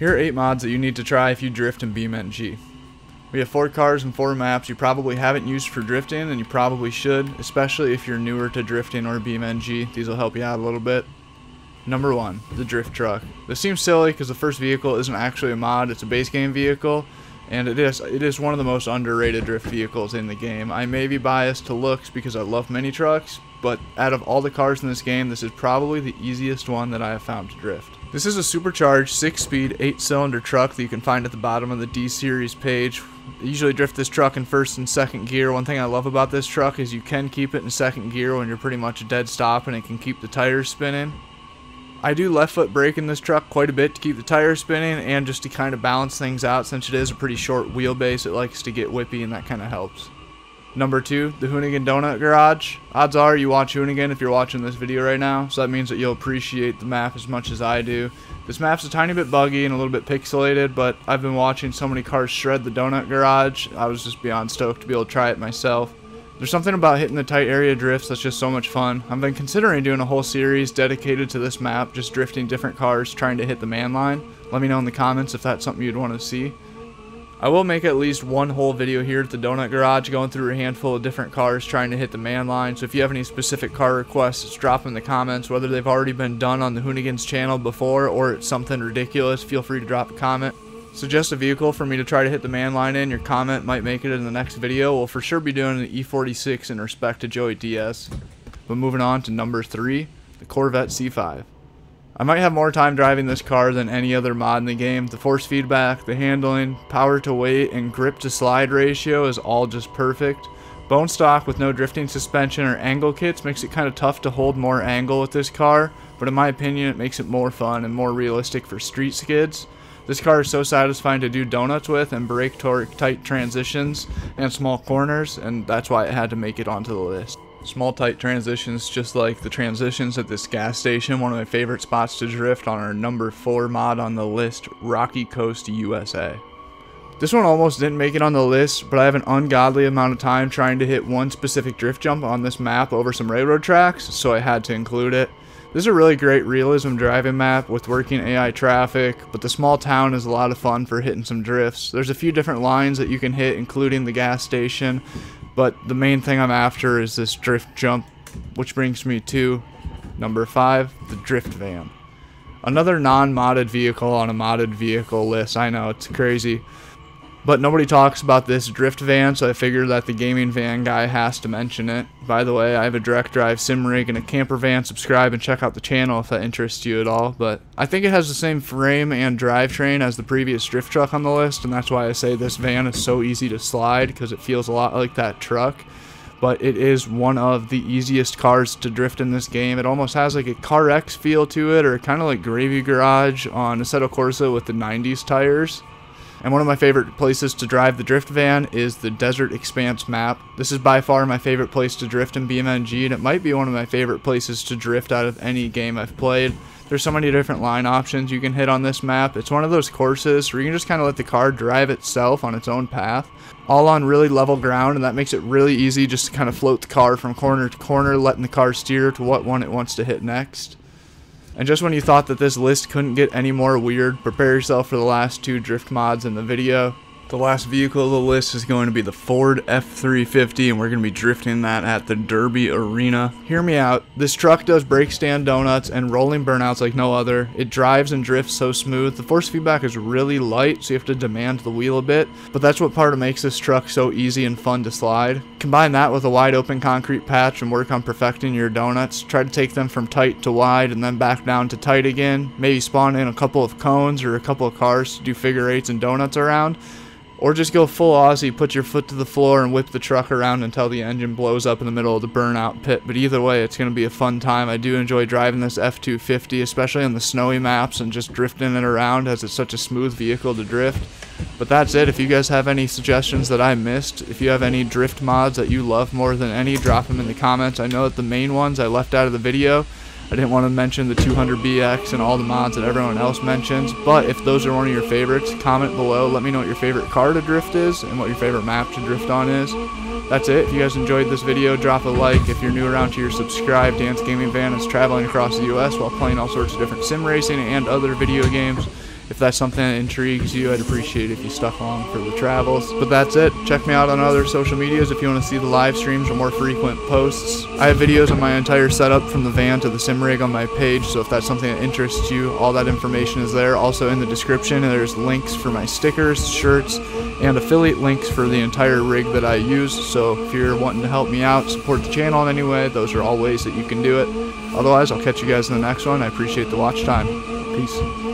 Here are 8 mods that you need to try if you drift in BeamNG. We have 4 cars and 4 maps you probably haven't used for drifting and you probably should, especially if you're newer to drifting or BeamNG. These will help you out a little bit. Number 1, the drift truck. This seems silly because the first vehicle isn't actually a mod, it's a base game vehicle, and it is it is one of the most underrated drift vehicles in the game. I may be biased to looks because I love mini trucks, but out of all the cars in this game, this is probably the easiest one that I have found to drift. This is a supercharged 6-speed, 8-cylinder truck that you can find at the bottom of the D-Series page. I usually drift this truck in first and second gear. One thing I love about this truck is you can keep it in second gear when you're pretty much a dead stop and it can keep the tires spinning. I do left foot brake in this truck quite a bit to keep the tires spinning and just to kind of balance things out since it is a pretty short wheelbase it likes to get whippy and that kind of helps. Number two, the Hoonigan Donut Garage. Odds are you watch Hoonigan if you're watching this video right now, so that means that you'll appreciate the map as much as I do. This map's a tiny bit buggy and a little bit pixelated, but I've been watching so many cars shred the Donut Garage, I was just beyond stoked to be able to try it myself. There's something about hitting the tight area drifts that's just so much fun. I've been considering doing a whole series dedicated to this map, just drifting different cars trying to hit the man line. Let me know in the comments if that's something you'd want to see. I will make at least one whole video here at the Donut Garage going through a handful of different cars trying to hit the man line. So if you have any specific car requests, drop in the comments. Whether they've already been done on the Hoonigans channel before or it's something ridiculous, feel free to drop a comment. Suggest a vehicle for me to try to hit the man line in. Your comment might make it in the next video. We'll for sure be doing an E46 in respect to Joey Diaz. But moving on to number three, the Corvette C5. I might have more time driving this car than any other mod in the game. The force feedback, the handling, power to weight, and grip to slide ratio is all just perfect. Bone stock with no drifting suspension or angle kits makes it kind of tough to hold more angle with this car, but in my opinion it makes it more fun and more realistic for street skids. This car is so satisfying to do donuts with and brake torque tight transitions and small corners, and that's why it had to make it onto the list. Small tight transitions just like the transitions at this gas station, one of my favorite spots to drift on our number 4 mod on the list, Rocky Coast USA. This one almost didn't make it on the list, but I have an ungodly amount of time trying to hit one specific drift jump on this map over some railroad tracks, so I had to include it. This is a really great realism driving map with working AI traffic, but the small town is a lot of fun for hitting some drifts. There's a few different lines that you can hit, including the gas station, but the main thing I'm after is this drift jump, which brings me to number five, the drift van. Another non-modded vehicle on a modded vehicle list. I know, it's crazy. But nobody talks about this drift van, so I figured that the gaming van guy has to mention it. By the way, I have a direct drive sim rig and a camper van. Subscribe and check out the channel if that interests you at all. But I think it has the same frame and drivetrain as the previous drift truck on the list, and that's why I say this van is so easy to slide because it feels a lot like that truck. But it is one of the easiest cars to drift in this game. It almost has like a CarX feel to it, or kind of like Gravy Garage on a Assetto Corsa with the 90s tires. And one of my favorite places to drive the drift van is the Desert Expanse map. This is by far my favorite place to drift in BeamNG, and it might be one of my favorite places to drift out of any game I've played. There's so many different line options you can hit on this map. It's one of those courses where you can just kind of let the car drive itself on its own path, all on really level ground, and that makes it really easy just to kind of float the car from corner to corner, letting the car steer to what one it wants to hit next. And just when you thought that this list couldn't get any more weird, prepare yourself for the last two drift mods in the video. The last vehicle of the list is going to be the Ford F350 and we're going to be drifting that at the Derby Arena. Hear me out, this truck does brake stand donuts and rolling burnouts like no other. It drives and drifts so smooth. The force feedback is really light so you have to demand the wheel a bit, but that's what part of makes this truck so easy and fun to slide. Combine that with a wide open concrete patch and work on perfecting your donuts. Try to take them from tight to wide and then back down to tight again. Maybe spawn in a couple of cones or a couple of cars to do figure eights and donuts around. Or just go full Aussie, put your foot to the floor and whip the truck around until the engine blows up in the middle of the burnout pit. But either way, it's going to be a fun time. I do enjoy driving this F250, especially on the snowy maps and just drifting it around as it's such a smooth vehicle to drift. But that's it. If you guys have any suggestions that I missed, if you have any drift mods that you love more than any, drop them in the comments. I know that the main ones I left out of the video. I didn't want to mention the 200BX and all the mods that everyone else mentions, but if those are one of your favorites, comment below. Let me know what your favorite car to drift is and what your favorite map to drift on is. That's it. If you guys enjoyed this video, drop a like. If you're new around here, subscribe. Dan's Gaming Van is traveling across the U.S. while playing all sorts of different sim racing and other video games. If that's something that intrigues you, I'd appreciate if you stuck along for the travels. But that's it. Check me out on other social medias if you want to see the live streams or more frequent posts. I have videos on my entire setup from the van to the sim rig on my page, so if that's something that interests you, all that information is there. Also in the description, there's links for my stickers, shirts, and affiliate links for the entire rig that I use. So if you're wanting to help me out, support the channel in any way, those are all ways that you can do it. Otherwise, I'll catch you guys in the next one. I appreciate the watch time. Peace.